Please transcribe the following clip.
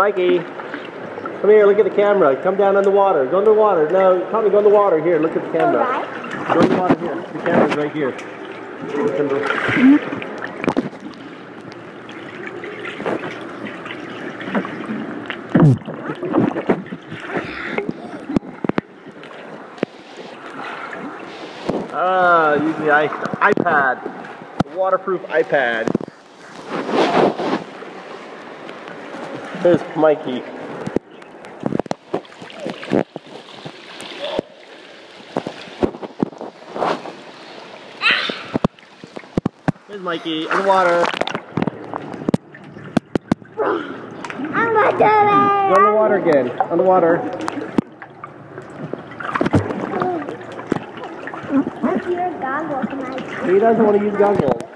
Mikey, come here, look at the camera. Come down in the water. Go in the water. No, Tommy, go in the water. Here, look at the camera. Alright. Go in the water here. The camera's right here. Look in the- Ah, using the iPad. The waterproof iPad. There's Mikey. There's Mikey in the water. I'm not doing Go in the water again. On the water. That's your goggles, Mike. He doesn't want to use goggles.